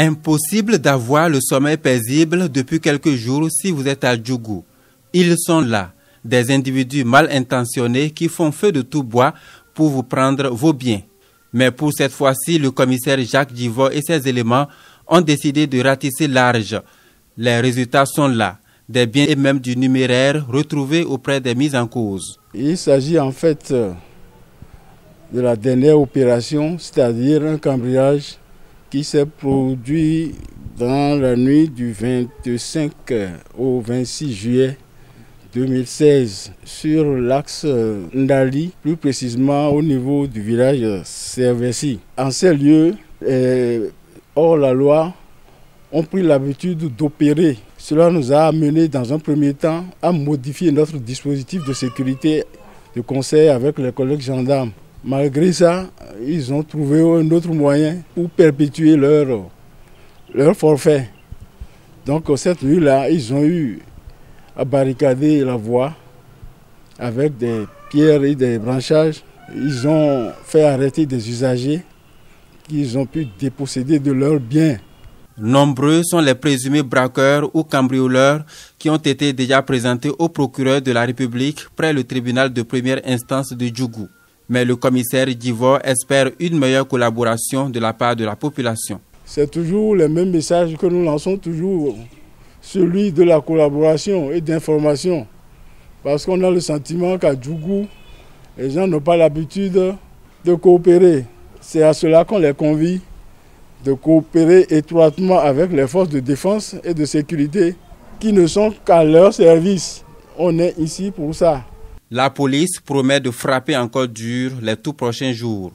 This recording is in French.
Impossible d'avoir le sommeil paisible depuis quelques jours si vous êtes à Djougou. Ils sont là, des individus mal intentionnés qui font feu de tout bois pour vous prendre vos biens. Mais pour cette fois-ci, le commissaire Jacques Divot et ses éléments ont décidé de ratisser large. Les résultats sont là, des biens et même du numéraire retrouvés auprès des mises en cause. Il s'agit en fait euh, de la dernière opération, c'est-à-dire un cambriolage qui s'est produit dans la nuit du 25 au 26 juillet 2016 sur l'axe Ndali, plus précisément au niveau du village Servessi. En ces lieux, hors la loi, ont pris l'habitude d'opérer. Cela nous a amené dans un premier temps à modifier notre dispositif de sécurité de conseil avec les collègues gendarmes. Malgré ça, ils ont trouvé un autre moyen pour perpétuer leur, leur forfait. Donc cette nuit-là, ils ont eu à barricader la voie avec des pierres et des branchages. Ils ont fait arrêter des usagers qu'ils ont pu déposséder de leurs biens. Nombreux sont les présumés braqueurs ou cambrioleurs qui ont été déjà présentés au procureur de la République près le tribunal de première instance de Djougou mais le commissaire Divor espère une meilleure collaboration de la part de la population. C'est toujours le même message que nous lançons toujours, celui de la collaboration et d'information. Parce qu'on a le sentiment qu'à Djougou, les gens n'ont pas l'habitude de coopérer. C'est à cela qu'on les convie de coopérer étroitement avec les forces de défense et de sécurité qui ne sont qu'à leur service. On est ici pour ça. La police promet de frapper encore dur les tout prochains jours.